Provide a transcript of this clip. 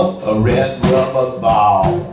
a red rubber ball.